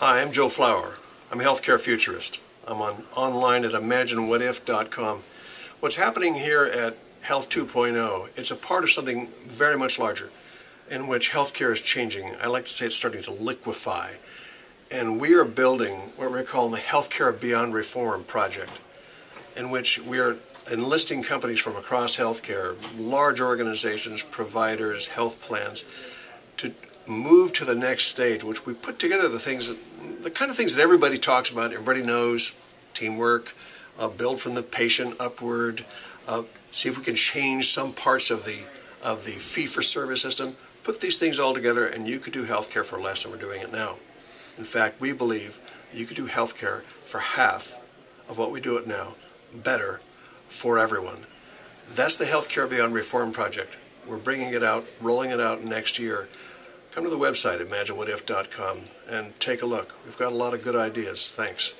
Hi, I'm Joe Flower. I'm a healthcare futurist. I'm on online at imaginewhatif.com. What's happening here at Health 2.0, it's a part of something very much larger in which healthcare is changing. I like to say it's starting to liquefy. And we are building what we're calling the Healthcare Beyond Reform project, in which we are enlisting companies from across healthcare, large organizations, providers, health plans, to move to the next stage, which we put together the things, that, the kind of things that everybody talks about, everybody knows, teamwork, uh, build from the patient upward, uh, see if we can change some parts of the of the fee-for-service system. Put these things all together, and you could do healthcare for less than we're doing it now. In fact, we believe you could do healthcare for half of what we do it now, better for everyone. That's the Healthcare Beyond Reform project. We're bringing it out, rolling it out next year. Come to the website, imaginewhatif.com, and take a look. We've got a lot of good ideas. Thanks.